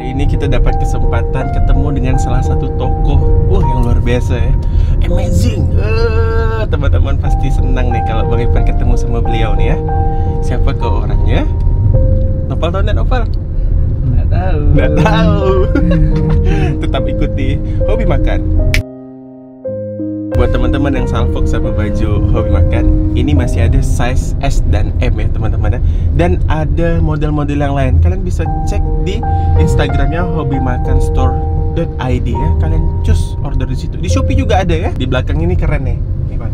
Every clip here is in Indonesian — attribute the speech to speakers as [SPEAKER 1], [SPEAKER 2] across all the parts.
[SPEAKER 1] Hari ini kita dapat kesempatan ketemu dengan salah satu tokoh Wah yang luar biasa ya Amazing Eh, Teman-teman pasti senang nih kalau Bang Ipan ketemu sama beliau nih ya Siapa ke orangnya? Nopal tau nggak Nopal?
[SPEAKER 2] Nggak tahu.
[SPEAKER 1] Nggak tahu Tetap ikuti Hobi Makan Buat teman-teman yang salfok sama baju hobi makan Ini masih ada size S dan M ya teman-teman ya. Dan ada model-model yang lain. Kalian bisa cek di Instagramnya hobimakanstore.id ya. Kalian cus order di situ. Di Shopee juga ada ya. Di belakang ini keren nih Pak.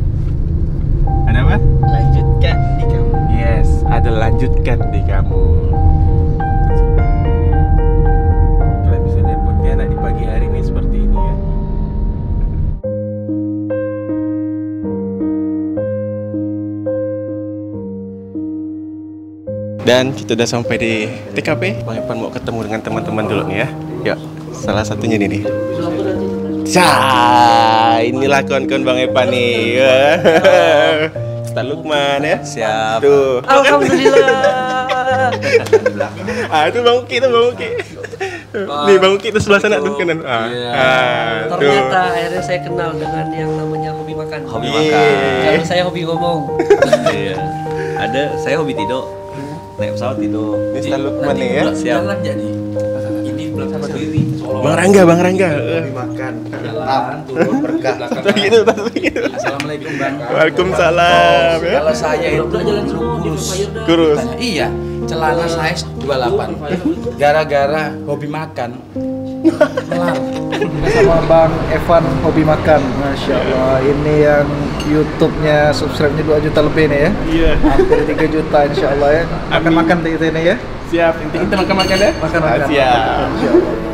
[SPEAKER 1] Ada apa?
[SPEAKER 2] Lanjutkan di kamu.
[SPEAKER 1] Yes, ada lanjutkan di kamu Dan kita udah sampai di TKP. Bang Ipan mau ketemu dengan teman-teman dulu nih ya. Yuk, salah satunya ini nih. Cah, inilah kawan-kawan Bang Ipan nih. Ustaz Lukman ya.
[SPEAKER 3] Siap.
[SPEAKER 1] Tuh.
[SPEAKER 2] Alhamdulillah.
[SPEAKER 1] Ah, itu Bang Uki, itu Bang Uki. Nih Bang Uki itu sebelah sana tuh kanan. Ah,
[SPEAKER 3] Iya.
[SPEAKER 1] ah, tuh.
[SPEAKER 2] Ternyata akhirnya saya kenal dengan yang namanya hobi makan.
[SPEAKER 3] Hobi makan.
[SPEAKER 2] Kalau saya hobi ngomong.
[SPEAKER 3] Iya. Ada saya hobi tidur. Naik pesawat tidur.
[SPEAKER 1] Ini Lukman nih ya.
[SPEAKER 3] Siap.
[SPEAKER 4] jadi ini belakang sendiri
[SPEAKER 1] Bang Rangga, Bang Rangga. Eh,
[SPEAKER 4] makan jalan turun berkah
[SPEAKER 1] gitu, gitu.
[SPEAKER 4] assalamualaikum bang
[SPEAKER 1] Waalaikumsalam ya.
[SPEAKER 4] kalau saya itu dulu kurus
[SPEAKER 1] Kurus.
[SPEAKER 4] iya celana size 28 gara-gara hobi makan
[SPEAKER 5] sama Bang Evan hobi makan. Masya Allah. Ini yang YouTube-nya subscribe-nya 2 juta lebih nih ya.
[SPEAKER 1] Iya.
[SPEAKER 5] hampir 3 juta Insya Allah ya. Makan-makan di ini ya.
[SPEAKER 1] Siap. Inti kita makan-makan ya.
[SPEAKER 5] makan-makan.
[SPEAKER 1] Ah, Siap.
[SPEAKER 5] Insya Allah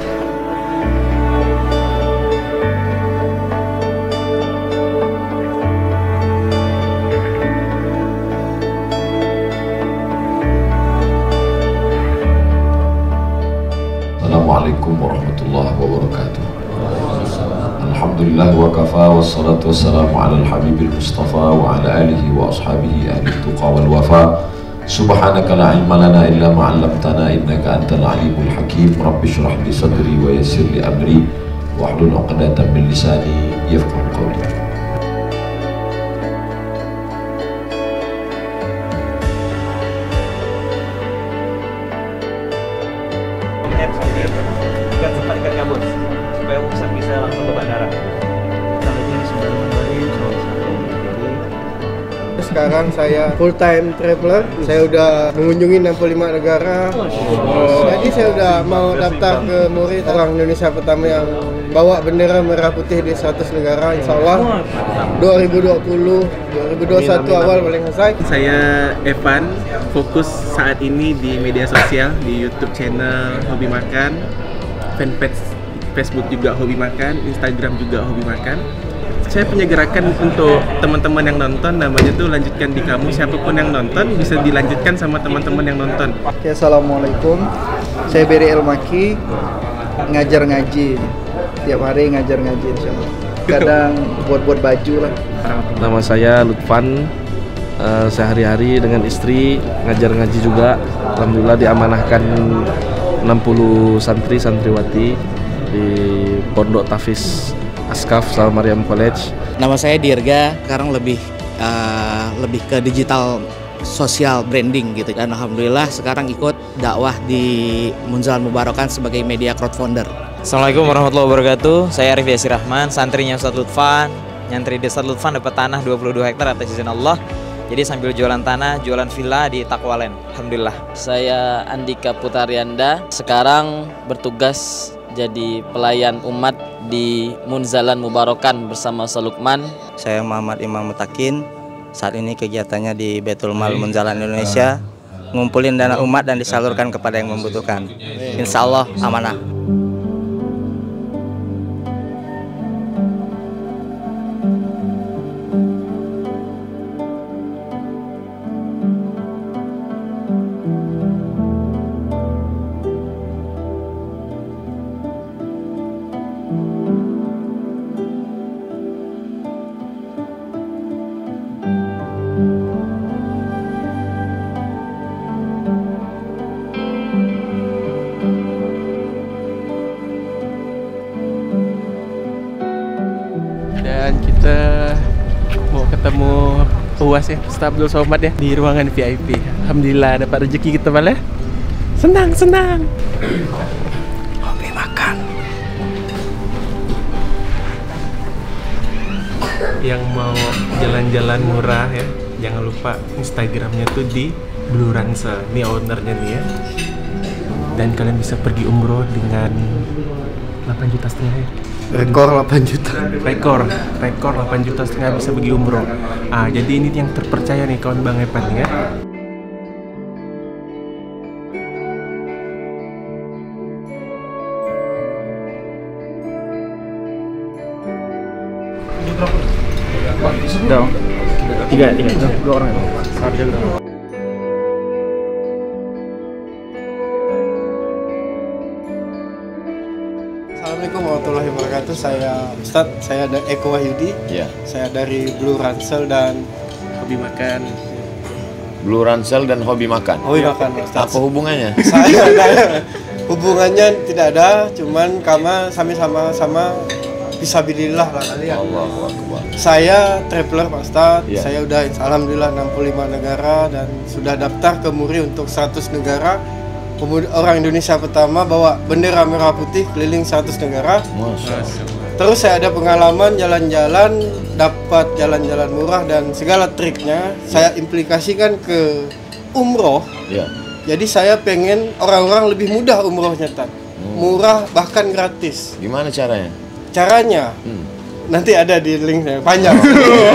[SPEAKER 6] عليكم ورحمة الله وبركاته. الحمد لله وكفى والصلاة والسلام على الحبيب المصطفى وعلى آله وأصحابه أهل التقى والوفاء سبحانك لا علم لنا إلا ما علمتنا إنك أنت العليم الحكيم. رب اشرح
[SPEAKER 3] لي صدري ويسر لي أمري واحلل عقدة من لساني يفقه
[SPEAKER 7] قولي. Saya full time traveler. Saya udah mengunjungi 65 negara. Jadi saya udah mau daftar ke Murid orang Indonesia pertama yang bawa bendera merah putih di 100 negara insya Allah 2020 2021 awal paling selesai
[SPEAKER 1] Saya Evan, fokus saat ini di media sosial di YouTube channel Hobi Makan, fanpage Facebook juga Hobi Makan, Instagram juga Hobi Makan. Saya punya gerakan untuk teman-teman yang nonton, namanya tuh lanjutkan di kamu. Siapa pun yang nonton bisa dilanjutkan sama teman-teman yang nonton.
[SPEAKER 5] Oke, Assalamualaikum saya Beri Elmaki ngajar ngaji tiap hari ngajar ngaji Insya Allah kadang buat-buat baju lah
[SPEAKER 8] Nama saya Lutfan. Eh, sehari-hari dengan istri ngajar ngaji juga. Alhamdulillah diamanahkan 60 santri santriwati di Pondok Tafis Askaf Sal Maryam College.
[SPEAKER 9] Nama saya Dirga, sekarang lebih eh, lebih ke digital sosial branding gitu dan alhamdulillah sekarang ikut dakwah di Munzalan Mubarakan sebagai media crowdfunder.
[SPEAKER 10] Assalamualaikum warahmatullahi wabarakatuh. Saya Arif Yasir Rahman, santrinya Ustadz Lutfan. Nyantri di Ustadz Lutfan dapat tanah 22 hektar atas izin Allah. Jadi sambil jualan tanah, jualan villa di Takwalen. Alhamdulillah.
[SPEAKER 11] Saya Andika Putarianda, sekarang bertugas jadi pelayan umat di Munzalan Mubarokan bersama Salukman.
[SPEAKER 12] Saya Muhammad Imam Mutakin. Saat ini kegiatannya di Betul Mal Munzalan Indonesia ngumpulin dana umat dan disalurkan kepada yang membutuhkan. Insya Allah amanah.
[SPEAKER 1] Puas ya Ustaz Abdul Somad ya di ruangan VIP. Alhamdulillah dapat rezeki kita malah. Senang, senang. Hobi makan. Yang mau jalan-jalan murah ya, jangan lupa Instagramnya tuh di Blue Ransel. Ini ownernya nih ya. Dan kalian bisa pergi umroh dengan 8 juta setengah ya.
[SPEAKER 7] Rekor 8 juta.
[SPEAKER 1] Rekor, rekor 8 juta setengah bisa pergi umroh. Ah, jadi ini yang terpercaya nih kawan Bang Epan ya.
[SPEAKER 13] Dong. Tiga, tiga. Dua orang itu. Harga berapa?
[SPEAKER 7] Warahmatullahi wabarakatuh. Saya Ustad, saya ada Eko Wahyudi.
[SPEAKER 6] Iya.
[SPEAKER 7] Saya dari Blue Ransel dan
[SPEAKER 1] hobi makan.
[SPEAKER 6] Blue Ransel dan hobi makan.
[SPEAKER 7] Hobi makan, Ustaz.
[SPEAKER 6] Apa hubungannya?
[SPEAKER 7] saya ada hubungannya tidak ada, cuman kama sama-sama sama fisabilillah lah kalian.
[SPEAKER 6] Allahu Akbar.
[SPEAKER 7] Saya traveler Pak Ustadz,
[SPEAKER 6] Iya.
[SPEAKER 7] saya udah alhamdulillah 65 negara dan sudah daftar ke MURI untuk 100 negara. Orang Indonesia pertama bawa bendera merah putih keliling 100 negara.
[SPEAKER 6] Masya Allah.
[SPEAKER 7] Terus saya ada pengalaman jalan-jalan, dapat jalan-jalan murah dan segala triknya saya implikasikan ke umroh.
[SPEAKER 6] Ya.
[SPEAKER 7] Jadi saya pengen orang-orang lebih mudah umrohnya Tat. Murah bahkan gratis.
[SPEAKER 6] Gimana caranya?
[SPEAKER 7] Caranya
[SPEAKER 6] Hmm.
[SPEAKER 7] nanti ada di linknya panjang.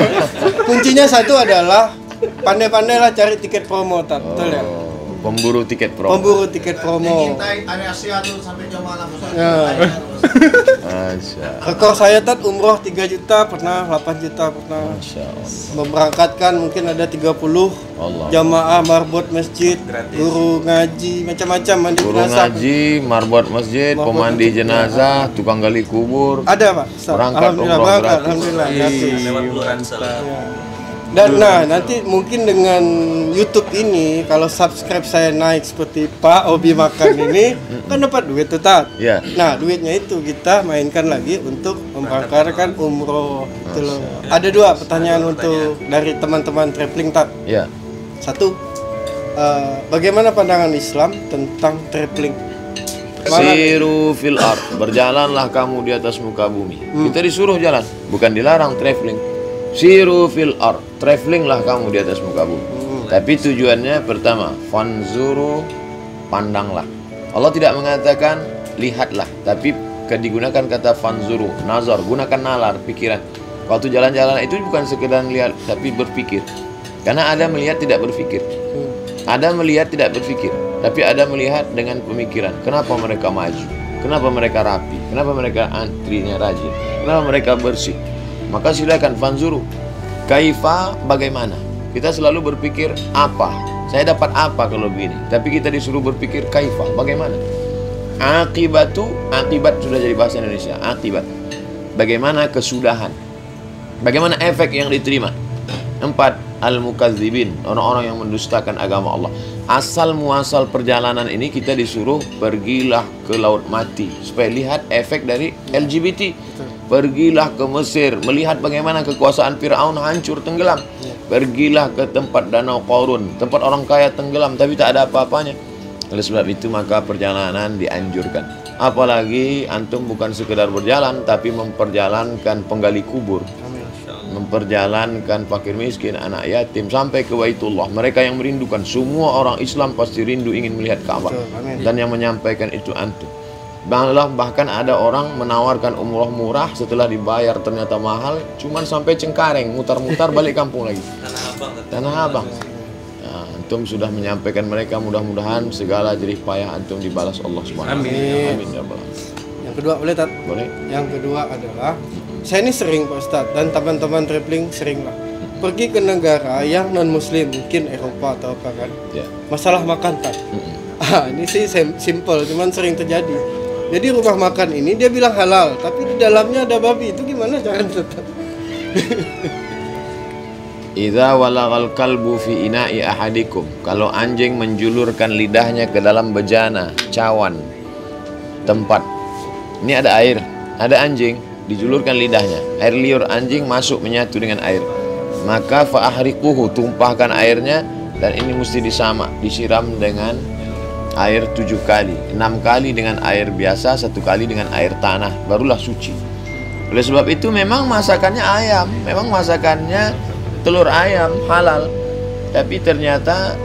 [SPEAKER 7] Kuncinya satu adalah pandai-pandailah cari tiket promo Tat. Betul ya?
[SPEAKER 6] Pemburu tiket promo.
[SPEAKER 7] Pemburu tiket promo. Ya. Rekor saya tat umroh 3 juta pernah, 8 juta pernah. Memberangkatkan mungkin ada 30
[SPEAKER 6] Allah.
[SPEAKER 7] jamaah marbot masjid, guru ngaji, macam-macam mandi
[SPEAKER 6] Guru
[SPEAKER 7] jenazah.
[SPEAKER 6] ngaji, marbot masjid,
[SPEAKER 7] Marbot
[SPEAKER 6] pemandi
[SPEAKER 7] masjid.
[SPEAKER 6] jenazah, tukang gali kubur.
[SPEAKER 7] Ada Pak.
[SPEAKER 6] Berangkat
[SPEAKER 7] Alhamdulillah,
[SPEAKER 6] umroh
[SPEAKER 7] berangkat.
[SPEAKER 6] gratis.
[SPEAKER 7] Alhamdulillah, gratis.
[SPEAKER 3] Lewat Blue Ransel.
[SPEAKER 7] Dan nah nanti mungkin dengan YouTube ini kalau subscribe saya naik seperti Pak Obi makan ini kan dapat duit tuh tat.
[SPEAKER 6] Ya.
[SPEAKER 7] Nah duitnya itu kita mainkan lagi untuk memberangkatkan umroh. Gitu loh. Ada dua pertanyaan untuk dari teman-teman traveling tat.
[SPEAKER 6] Ya.
[SPEAKER 7] Satu, eh, bagaimana pandangan Islam tentang traveling?
[SPEAKER 6] Siru fil ard, berjalanlah kamu di atas muka bumi.
[SPEAKER 7] Hmm.
[SPEAKER 6] Kita disuruh jalan, bukan dilarang traveling. Siru fil ard, travelinglah kamu di atas muka bumi.
[SPEAKER 7] Hmm.
[SPEAKER 6] Tapi tujuannya pertama, fanzuru, pandanglah. Allah tidak mengatakan lihatlah, tapi digunakan kata fanzuru, nazar, gunakan nalar, pikiran. Waktu jalan-jalan itu bukan sekedar lihat, tapi berpikir. Karena ada melihat tidak berpikir. Ada melihat tidak berpikir, tapi ada melihat dengan pemikiran. Kenapa mereka maju? Kenapa mereka rapi? Kenapa mereka antrinya rajin? Kenapa mereka bersih? Maka silakan fanzuru. Kaifa bagaimana? Kita selalu berpikir apa? Saya dapat apa kalau begini? Tapi kita disuruh berpikir kaifa bagaimana? Akibatu, akibat sudah jadi bahasa Indonesia. Akibat. Bagaimana kesudahan? Bagaimana efek yang diterima? Empat, al-mukadzibin, orang-orang yang mendustakan agama Allah. Asal muasal perjalanan ini kita disuruh pergilah ke laut mati supaya lihat efek dari LGBT. Pergilah ke Mesir, melihat bagaimana kekuasaan Firaun hancur tenggelam. Pergilah ke tempat Danau Qarun, tempat orang kaya tenggelam tapi tak ada apa-apanya. Oleh sebab itu maka perjalanan dianjurkan. Apalagi antum bukan sekedar berjalan tapi memperjalankan penggali kubur memperjalankan fakir miskin, anak yatim sampai ke Baitullah. Mereka yang merindukan semua orang Islam pasti rindu ingin melihat Ka'bah. Dan yang menyampaikan itu antum. Malah bahkan ada orang menawarkan umroh murah setelah dibayar ternyata mahal, cuman sampai Cengkareng, mutar-mutar balik kampung lagi.
[SPEAKER 3] Tanah Abang.
[SPEAKER 6] Tanah Abang. Nah, antum sudah menyampaikan mereka mudah-mudahan segala jerih payah antum dibalas Allah Subhanahu wa taala.
[SPEAKER 7] Amin.
[SPEAKER 6] Amin ya.
[SPEAKER 7] Yang kedua boleh tat?
[SPEAKER 6] Boleh.
[SPEAKER 7] Yang kedua adalah saya ini sering Pak Ustadz dan teman-teman traveling sering lah pergi ke negara yang non muslim mungkin Eropa atau apa kan
[SPEAKER 6] Ya.
[SPEAKER 7] masalah makan tak ah ini sih sim- simple cuman sering terjadi jadi rumah makan ini dia bilang halal tapi di dalamnya ada babi itu gimana cara tetap
[SPEAKER 6] Idza walagal kalbu fi ina'i ahadikum. Kalau anjing menjulurkan lidahnya ke dalam bejana, cawan, tempat. Ini ada air, ada anjing, dijulurkan lidahnya. Air liur anjing masuk menyatu dengan air. maka fa'ahriquhu tumpahkan airnya dan ini mesti disama disiram dengan air tujuh kali enam kali dengan air biasa satu kali dengan air tanah. Barulah suci. Oleh sebab itu memang masakannya ayam memang masakannya telur ayam halal. Tapi ternyata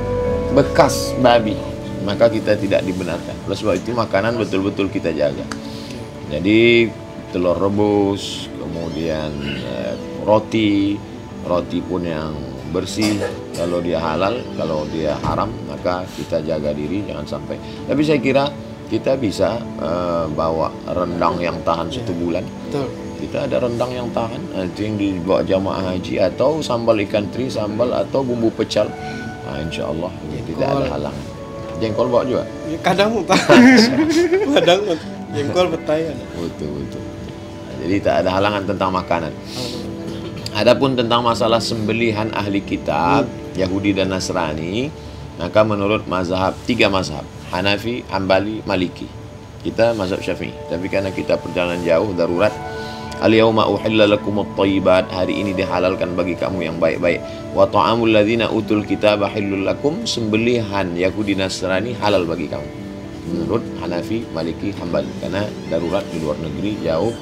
[SPEAKER 6] bekas babi maka kita tidak dibenarkan. Oleh sebab itu makanan betul-betul kita jaga. Jadi telur rebus kemudian eh, roti. Roti pun yang bersih kalau dia halal kalau dia haram maka kita jaga diri jangan sampai. Tapi saya kira kita bisa eh, bawa rendang yang tahan satu bulan.
[SPEAKER 7] Betul.
[SPEAKER 6] kita ada rendang yang tahan itu yang dibawa jamaah haji atau sambal ikan teri sambal atau bumbu pecel nah, insya Allah ini tidak ada halangan. Jengkol bawa juga?
[SPEAKER 7] Ya, kadang kadang jengkol petai ada.
[SPEAKER 6] betul betul. Jadi tak ada halangan tentang makanan Adapun tentang masalah sembelihan ahli kitab Yahudi dan Nasrani maka menurut mazhab tiga mazhab Hanafi, Hambali, Maliki. Kita mazhab Syafi'i. Tapi karena kita perjalanan jauh darurat Al-yawma uhilla lakum at-tayyibat Hari ini dihalalkan bagi kamu yang baik-baik. Wa ta'amul ladhina utul kitaba hillul lakum Sembelihan Yahudi Nasrani halal bagi kamu. Menurut Hanafi, Maliki, Hambali. Karena darurat di luar negeri jauh.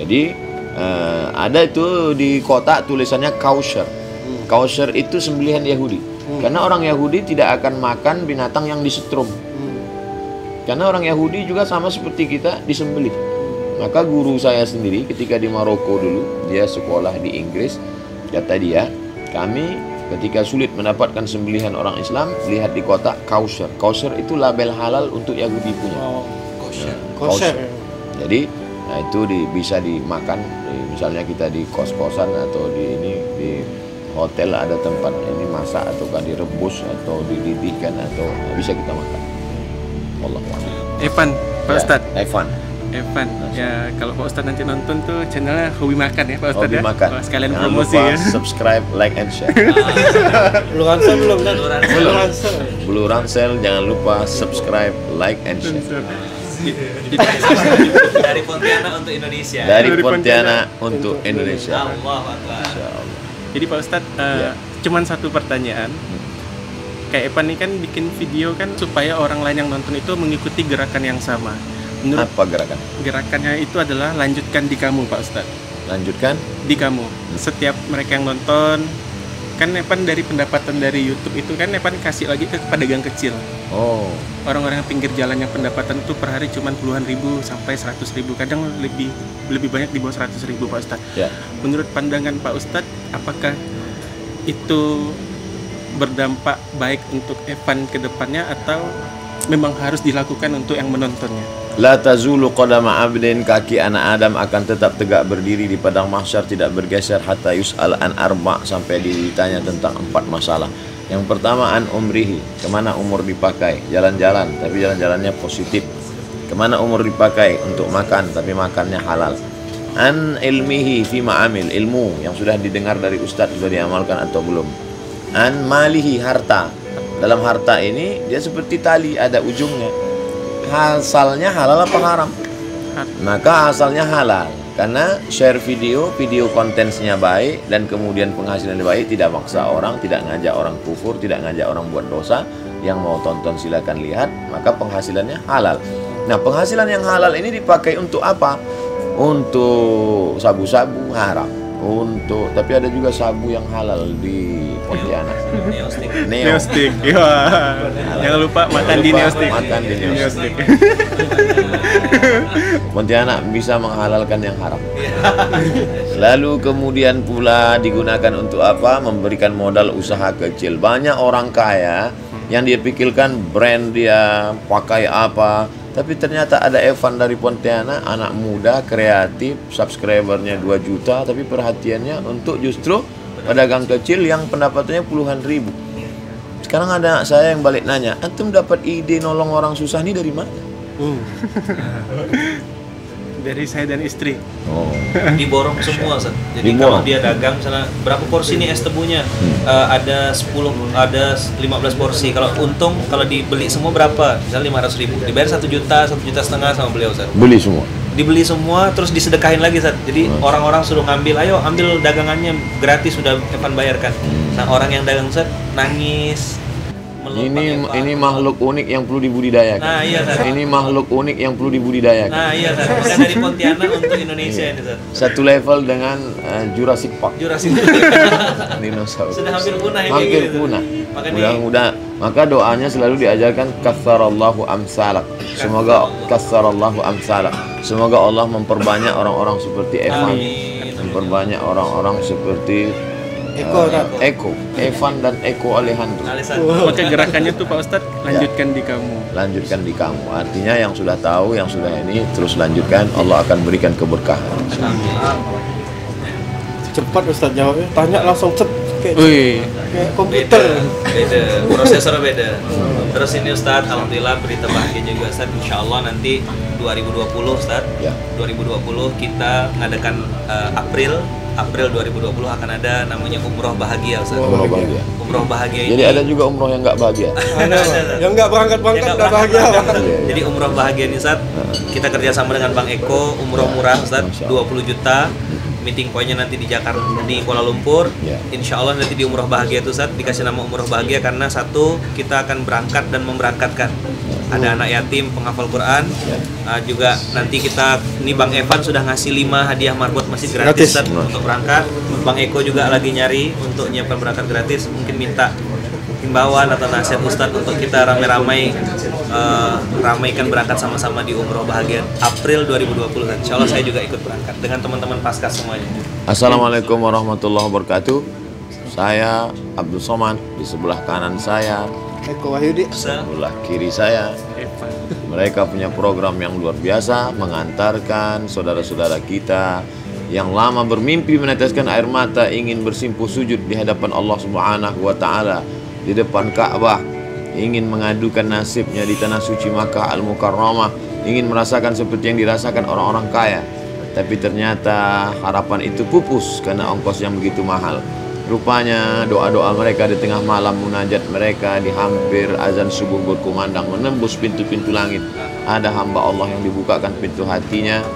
[SPEAKER 6] Jadi eh, ada itu di kotak tulisannya kausher Kausher itu sembelihan Yahudi. Karena orang Yahudi tidak akan makan binatang yang disetrum. Karena orang Yahudi juga sama seperti kita disembelih. Maka guru saya sendiri ketika di Maroko dulu, dia sekolah di Inggris, kata dia, kami ketika sulit mendapatkan sembelihan orang Islam, lihat di kotak kausher. Kausher itu label halal untuk Yahudi punya.
[SPEAKER 7] Kosher.
[SPEAKER 6] Nah,
[SPEAKER 7] Kosher.
[SPEAKER 6] Jadi nah itu di, bisa dimakan, di- misalnya kita di kos-kosan atau di ini di hotel ada tempat ini masak atau kan direbus atau dididihkan atau bisa kita makan. Allah
[SPEAKER 1] Evan, Pak
[SPEAKER 6] Ya,
[SPEAKER 1] Ustadz.
[SPEAKER 6] Evan.
[SPEAKER 1] Evan, ya kalau Pak Ustadz nanti nonton tuh channelnya Hobi Makan ya Pak Ustadz
[SPEAKER 6] Hobi
[SPEAKER 1] ya.
[SPEAKER 6] makan.
[SPEAKER 1] Oh, sekalian
[SPEAKER 6] Jangan
[SPEAKER 1] promosi
[SPEAKER 6] lupa
[SPEAKER 1] ya.
[SPEAKER 6] subscribe, like, and share.
[SPEAKER 7] Belum ransel belum kan?
[SPEAKER 6] Belum. Blue Ransel jangan lupa subscribe, like, and share.
[SPEAKER 3] Dari Pontianak untuk Indonesia.
[SPEAKER 6] Dari Pontianak untuk Indonesia.
[SPEAKER 3] Allah Akbar.
[SPEAKER 1] Jadi Pak Ustadz, eh, cuman satu pertanyaan. Kayak Evan nih kan bikin video kan supaya orang lain yang nonton itu mengikuti gerakan yang sama. Menurut
[SPEAKER 6] Apa gerakan?
[SPEAKER 1] gerakannya itu adalah lanjutkan di kamu Pak Ustadz.
[SPEAKER 6] Lanjutkan.
[SPEAKER 1] Di kamu. Setiap mereka yang nonton kan Evan dari pendapatan dari YouTube itu kan Evan kasih lagi ke pedagang kecil.
[SPEAKER 6] Oh.
[SPEAKER 1] Orang-orang yang pinggir jalan yang pendapatan itu per hari cuma puluhan ribu sampai seratus ribu kadang lebih lebih banyak di bawah seratus ribu Pak Ustadz.
[SPEAKER 6] Ya.
[SPEAKER 1] Menurut pandangan Pak Ustadz, apakah itu berdampak baik untuk Evan ke depannya atau memang harus dilakukan untuk yang menontonnya?
[SPEAKER 6] La tazulu qadama abdin kaki anak Adam akan tetap tegak berdiri di padang mahsyar tidak bergeser hatta yus'al an arba sampai ditanya tentang empat masalah. Yang pertama an umrihi, ke mana umur dipakai? Jalan-jalan, tapi jalan-jalannya positif. Ke mana umur dipakai? Untuk makan, tapi makannya halal. An ilmihi fi ma'amil, ilmu yang sudah didengar dari ustadz sudah diamalkan atau belum. An malihi harta. Dalam harta ini dia seperti tali ada ujungnya asalnya halal apa haram? Maka asalnya halal karena share video, video kontennya baik dan kemudian penghasilan baik tidak maksa orang, tidak ngajak orang kufur, tidak ngajak orang buat dosa. Yang mau tonton silakan lihat, maka penghasilannya halal. Nah, penghasilan yang halal ini dipakai untuk apa? Untuk sabu-sabu haram. Untuk tapi ada juga sabu yang halal di Pontianak.
[SPEAKER 3] Neostik.
[SPEAKER 6] Neo.
[SPEAKER 1] Neostik. Ya. Jangan lupa makan di Neostik.
[SPEAKER 6] Makan di Neostik. Pontianak bisa menghalalkan yang haram. Lalu kemudian pula digunakan untuk apa? Memberikan modal usaha kecil. Banyak orang kaya yang dia pikirkan brand dia pakai apa, tapi ternyata ada Evan dari Pontianak, anak muda, kreatif, subscribernya 2 juta, tapi perhatiannya untuk justru pedagang kecil yang pendapatannya puluhan ribu. Sekarang ada anak saya yang balik nanya, antum dapat ide nolong orang susah ini dari mana?
[SPEAKER 1] Dari saya dan istri.
[SPEAKER 6] Oh.
[SPEAKER 3] Diborong semua, Ustaz. Jadi
[SPEAKER 6] Diborong.
[SPEAKER 3] kalau dia dagang misalnya berapa porsi nih es tebunya? Eh, ada 10 ada 15 porsi. Kalau untung kalau dibeli semua berapa? Misalnya 500 ribu. Dibayar 1 juta, 1 juta setengah sama beliau, Ustaz.
[SPEAKER 6] Beli semua.
[SPEAKER 3] dibeli semua terus disedekahin lagi Ustaz. Jadi orang-orang suruh ngambil, ayo ambil dagangannya gratis sudah Evan bayarkan.
[SPEAKER 6] Hmm.
[SPEAKER 3] Nah, orang yang dagang Ustaz nangis.
[SPEAKER 6] Ini ini makhluk unik yang perlu dibudidayakan.
[SPEAKER 3] Nah, iya.
[SPEAKER 6] Ini makhluk unik yang perlu dibudidayakan.
[SPEAKER 3] Nah, iya. Bukan dari Pontianak untuk Indonesia ini Ustaz.
[SPEAKER 6] Satu level dengan uh, Jurassic Park.
[SPEAKER 3] Jurassic
[SPEAKER 6] Dinosaurus.
[SPEAKER 3] Sudah hampir punah ini
[SPEAKER 6] Hampir
[SPEAKER 3] gitu.
[SPEAKER 6] punah. Mudah-mudahan maka doanya selalu diajarkan katsarallahu amsalak. Semoga katsarallahu amsalak. Semoga Allah memperbanyak orang-orang seperti Evan. Memperbanyak orang-orang seperti
[SPEAKER 7] Eko,
[SPEAKER 6] uh,
[SPEAKER 7] Ustaz.
[SPEAKER 6] Eko, Evan dan Eko Alejandro.
[SPEAKER 1] Maka gerakannya tuh Pak Ustadz lanjutkan di kamu.
[SPEAKER 6] Lanjutkan di kamu. Artinya yang sudah tahu, yang sudah ini terus lanjutkan. Allah akan berikan keberkahan.
[SPEAKER 7] Cepat Ustaz jawabnya. Tanya langsung cet kayak, komputer.
[SPEAKER 3] beda prosesornya beda terus ini Ustadz Alhamdulillah berita bahagia juga Ustadz Insya Allah nanti 2020 Ustadz
[SPEAKER 6] Ya.
[SPEAKER 3] 2020 kita mengadakan eh, April April 2020 akan ada namanya umroh bahagia Ustadz
[SPEAKER 6] Umroh bahagia.
[SPEAKER 3] umroh bahagia
[SPEAKER 6] Jadi
[SPEAKER 3] ini
[SPEAKER 6] ada juga umroh yang nggak bahagia.
[SPEAKER 3] ada, ada.
[SPEAKER 7] Yang nggak berangkat-berangkat udah bahagia. Pak.
[SPEAKER 3] Jadi umroh bahagia nih Ustadz Kita kerjasama dengan Bang Eko Umroh murah Ustadz 20 juta Meeting pointnya nanti di Jakarta di Kuala Lumpur. Insya Allah nanti di umroh bahagia itu Ustadz dikasih nama umroh bahagia karena satu kita akan berangkat dan memberangkatkan. Ada anak yatim penghafal Quran. Uh, juga nanti kita ini Bang Evan sudah ngasih 5 hadiah marbot masih gratis,
[SPEAKER 7] Gratis.
[SPEAKER 3] Untuk berangkat. Bang Eko juga lagi nyari untuk nyiapkan berangkat gratis. Mungkin minta himbauan atau nasihat Ustadz untuk kita ramai-ramai eh, ramaikan berangkat sama-sama di umroh bahagia April 2020 dan insya Allah saya juga ikut berangkat dengan teman-teman pasca semuanya.
[SPEAKER 6] Assalamualaikum warahmatullahi wabarakatuh. Saya Abdul Somad di sebelah kanan saya,
[SPEAKER 7] Eko Wahyudi.
[SPEAKER 6] sebelah kiri saya. Mereka punya program yang luar biasa mengantarkan saudara-saudara kita yang lama bermimpi meneteskan air mata ingin bersimpuh sujud di hadapan Allah Subhanahu wa taala di depan Ka'bah ingin mengadukan nasibnya di tanah suci Makkah Al-Mukarramah ingin merasakan seperti yang dirasakan orang-orang kaya tapi ternyata harapan itu pupus karena ongkos yang begitu mahal Rupanya doa-doa mereka di tengah malam munajat mereka di hampir azan subuh berkumandang menembus pintu-pintu langit. Ada hamba Allah yang dibukakan pintu hatinya,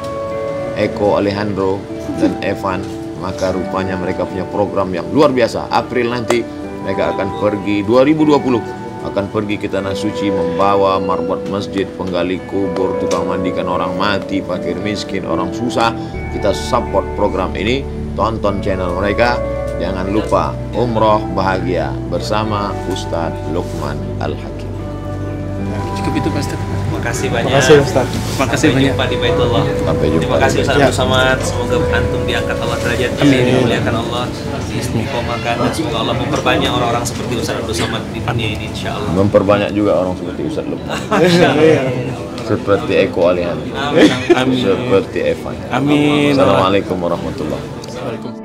[SPEAKER 6] Eko Alejandro dan Evan. Maka rupanya mereka punya program yang luar biasa. April nanti mereka akan pergi 2020 akan pergi ke tanah suci membawa marbot masjid, penggali kubur, tukang mandikan orang mati, fakir miskin, orang susah. Kita support program ini, tonton channel mereka. Jangan lupa umroh bahagia bersama Ustadz Lukman Al Hakim.
[SPEAKER 1] Cukup itu Pak Ustadz.
[SPEAKER 3] Makasih banyak.
[SPEAKER 1] Makasih, Ustaz. Makasih
[SPEAKER 3] Sampai
[SPEAKER 1] banyak.
[SPEAKER 3] jumpa di Baitullah.
[SPEAKER 6] Sampai jumpa
[SPEAKER 3] Terima kasih
[SPEAKER 6] Baitullah.
[SPEAKER 3] Abdul. Semoga antum diangkat Allah derajatnya,
[SPEAKER 1] Amin.
[SPEAKER 3] dimuliakan Allah, diistiqomahkan dan semoga Allah memperbanyak orang-orang seperti Ustaz Abdul Somad di dunia ini insya Allah.
[SPEAKER 6] Memperbanyak juga orang seperti Ustadz Lukman. seperti Eko Alejandro.
[SPEAKER 3] Amin.
[SPEAKER 6] Seperti Evan.
[SPEAKER 1] Amin.
[SPEAKER 6] Assalamualaikum warahmatullahi